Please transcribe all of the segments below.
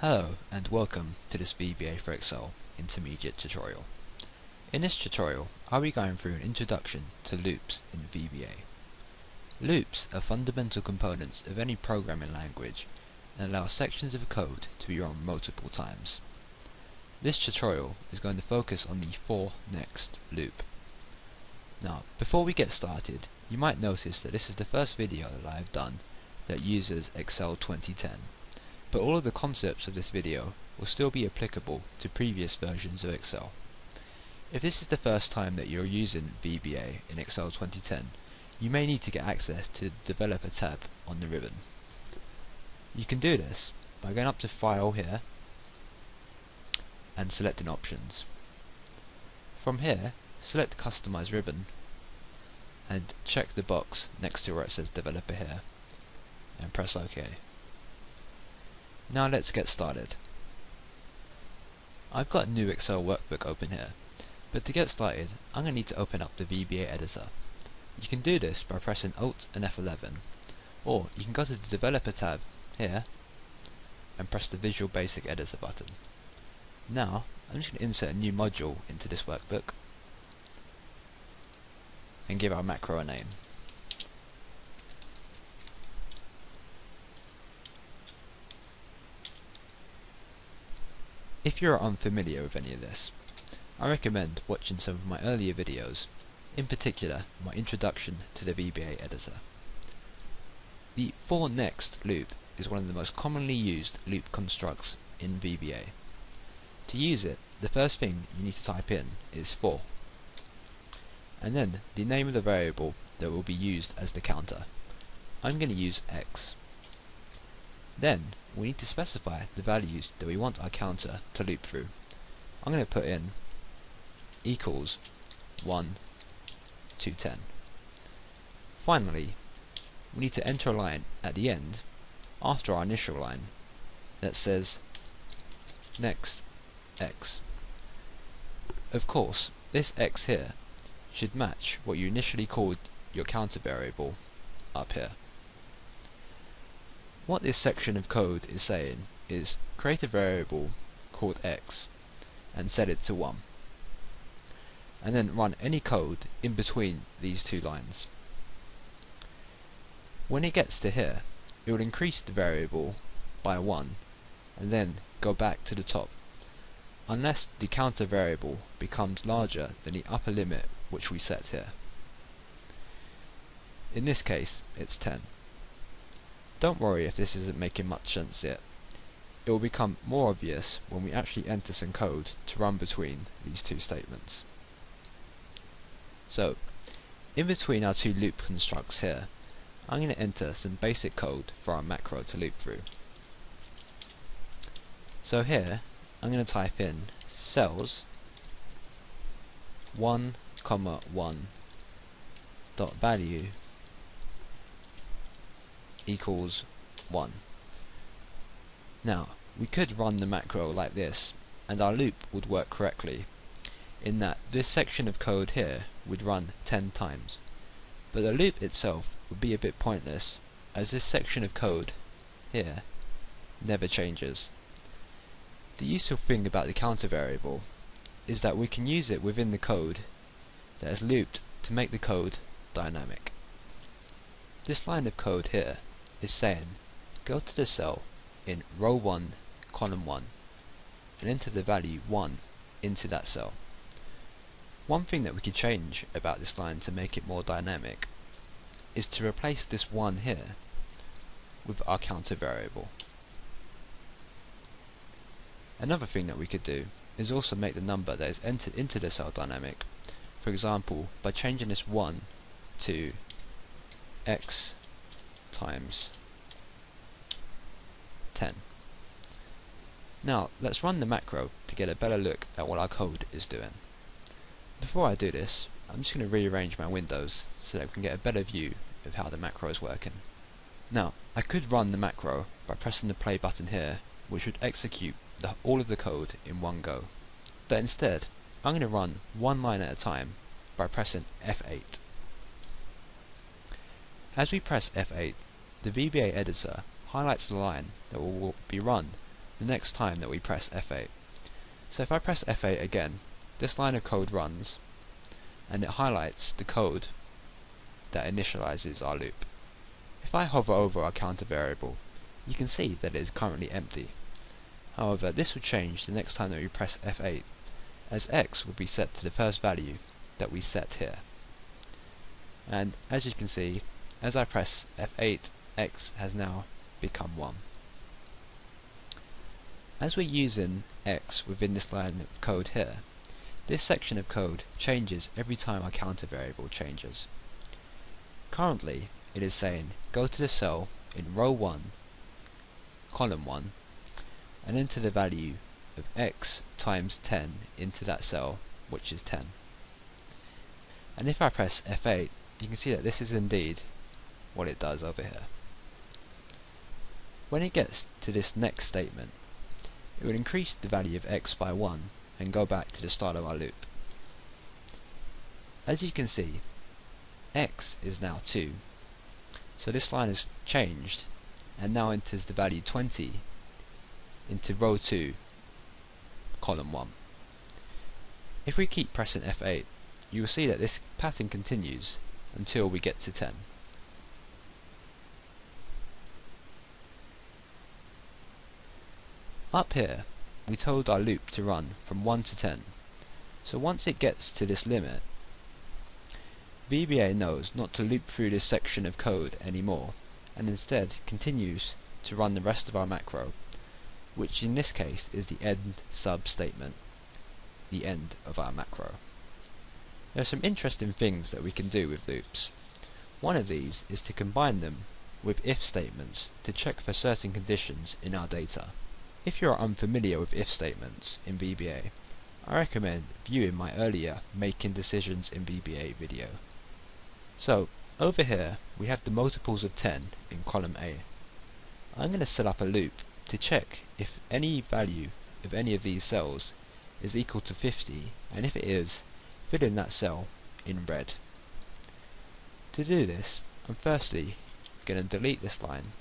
Hello and welcome to this VBA for Excel intermediate tutorial. In this tutorial I'll be going through an introduction to loops in VBA. Loops are fundamental components of any programming language and allow sections of code to be run multiple times. This tutorial is going to focus on the for next loop. Now before we get started you might notice that this is the first video that I have done that uses Excel 2010 but all of the concepts of this video will still be applicable to previous versions of Excel. If this is the first time that you're using VBA in Excel 2010, you may need to get access to the Developer tab on the ribbon. You can do this by going up to File here and selecting Options. From here, select Customize Ribbon and check the box next to where it says Developer here and press OK. Now let's get started. I've got a new Excel workbook open here, but to get started I'm going to need to open up the VBA editor. You can do this by pressing Alt and F11, or you can go to the Developer tab here and press the Visual Basic Editor button. Now I'm just going to insert a new module into this workbook and give our macro a name. If you are unfamiliar with any of this, I recommend watching some of my earlier videos, in particular my introduction to the VBA editor. The for next loop is one of the most commonly used loop constructs in VBA. To use it, the first thing you need to type in is for, and then the name of the variable that will be used as the counter. I'm going to use x. Then we need to specify the values that we want our counter to loop through. I'm going to put in equals 1 to 10. Finally, we need to enter a line at the end after our initial line that says next x. Of course, this x here should match what you initially called your counter variable up here. What this section of code is saying is create a variable called x and set it to 1 and then run any code in between these two lines. When it gets to here it will increase the variable by 1 and then go back to the top unless the counter variable becomes larger than the upper limit which we set here. In this case it's 10. Don't worry if this isn't making much sense yet. It will become more obvious when we actually enter some code to run between these two statements. So, in between our two loop constructs here, I'm going to enter some basic code for our macro to loop through. So here, I'm going to type in cells 1, comma 1 dot value equals 1. Now, we could run the macro like this, and our loop would work correctly, in that this section of code here would run 10 times. But the loop itself would be a bit pointless, as this section of code here never changes. The useful thing about the counter variable is that we can use it within the code that is looped to make the code dynamic. This line of code here is saying go to the cell in row 1 column 1 and enter the value 1 into that cell. One thing that we could change about this line to make it more dynamic is to replace this 1 here with our counter variable. Another thing that we could do is also make the number that is entered into the cell dynamic, for example by changing this 1 to x times 10. Now let's run the macro to get a better look at what our code is doing. Before I do this, I'm just going to rearrange my windows so that we can get a better view of how the macro is working. Now, I could run the macro by pressing the play button here, which would execute the, all of the code in one go. But instead, I'm going to run one line at a time by pressing F8. As we press F8, the VBA editor highlights the line that will be run the next time that we press F8. So if I press F8 again, this line of code runs, and it highlights the code that initializes our loop. If I hover over our counter variable, you can see that it is currently empty. However, this will change the next time that we press F8, as x will be set to the first value that we set here. And as you can see, as I press F8, x has now become 1. As we're using x within this line of code here, this section of code changes every time our counter variable changes. Currently, it is saying go to the cell in row 1, column 1, and enter the value of x times 10 into that cell, which is 10. And if I press F8, you can see that this is indeed what it does over here. When it gets to this next statement, it will increase the value of x by 1 and go back to the start of our loop. As you can see, x is now 2, so this line has changed and now enters the value 20 into row 2 column 1. If we keep pressing F8, you will see that this pattern continues until we get to 10. Up here, we told our loop to run from 1 to 10. So once it gets to this limit, VBA knows not to loop through this section of code anymore, and instead continues to run the rest of our macro which in this case is the end sub statement, the end of our macro. There are some interesting things that we can do with loops. One of these is to combine them with if statements to check for certain conditions in our data. If you are unfamiliar with if statements in VBA, I recommend viewing my earlier Making Decisions in VBA video. So, over here we have the multiples of 10 in column A. I'm going to set up a loop to check if any value of any of these cells is equal to 50 and if it is, fill in that cell in red. To do this, I'm firstly going to delete this line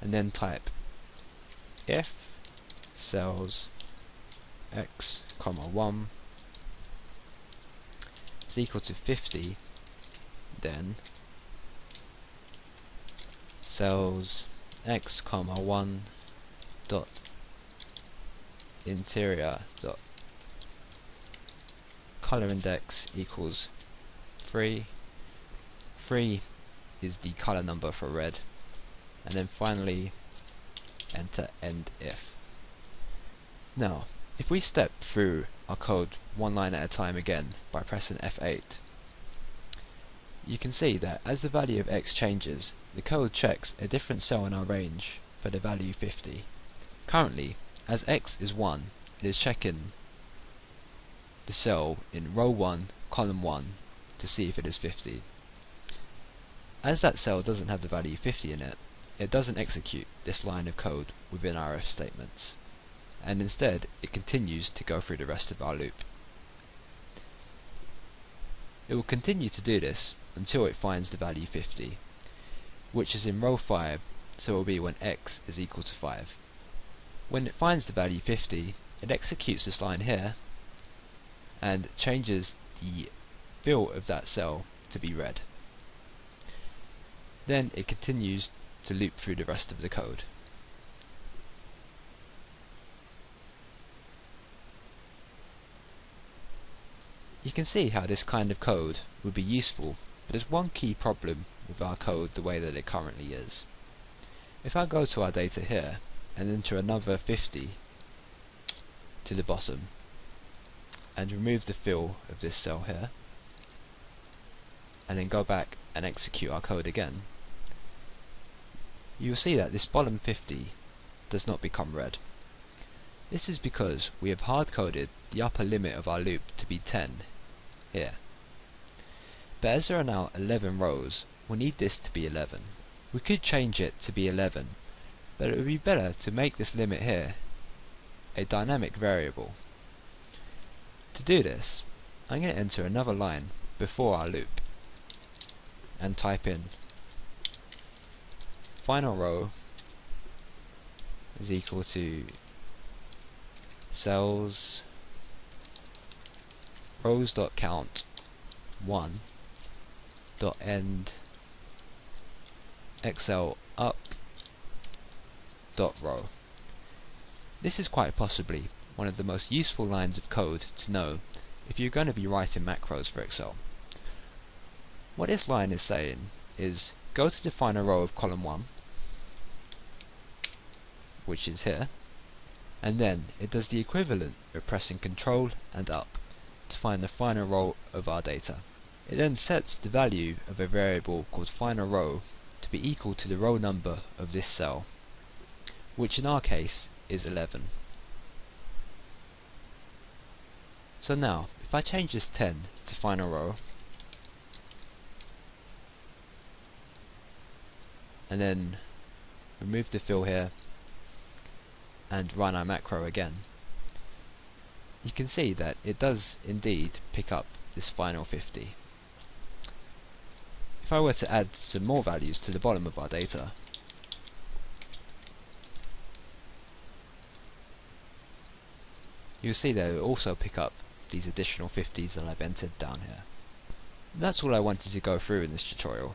and then type if cells x comma 1 is equal to 50 then cells x comma 1 dot interior dot color index equals 3 3 is the color number for red. And then finally enter end if now if we step through our code one line at a time again by pressing F8 you can see that as the value of x changes the code checks a different cell in our range for the value 50. Currently, as x is 1, it is checking the cell in row 1, column 1 to see if it is 50. As that cell doesn't have the value 50 in it, it doesn't execute this line of code within our if statements, and instead it continues to go through the rest of our loop. It will continue to do this until it finds the value 50, which is in row 5, so it will be when x is equal to 5. When it finds the value 50, it executes this line here, and changes the fill of that cell to be red. Then it continues to loop through the rest of the code. You can see how this kind of code would be useful, but there's one key problem with our code the way that it currently is. If I go to our data here and enter another 50 to the bottom and remove the fill of this cell here and then go back and execute our code again you will see that this bottom 50 does not become red. This is because we have hard-coded the upper limit of our loop to be 10 here. But as there are now 11 rows, we need this to be 11. We could change it to be 11, but it would be better to make this limit here a dynamic variable. To do this, I'm going to enter another line before our loop and type in final row is equal to cells rows dot count 1 dot end excel up dot row. This is quite possibly one of the most useful lines of code to know if you're going to be writing macros for Excel. What this line is saying is go to define a row of column 1 which is here and then it does the equivalent of pressing control and up to find the final row of our data. It then sets the value of a variable called final row to be equal to the row number of this cell, which in our case is 11. So now, if I change this 10 to final row, and then remove the fill here, and run our macro again, you can see that it does indeed pick up this final 50. If I were to add some more values to the bottom of our data, you'll see that it will also pick up these additional 50s that I've entered down here. That's all I wanted to go through in this tutorial.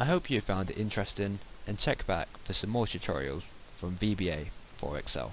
I hope you found it interesting and check back for some more tutorials from VBA for Excel.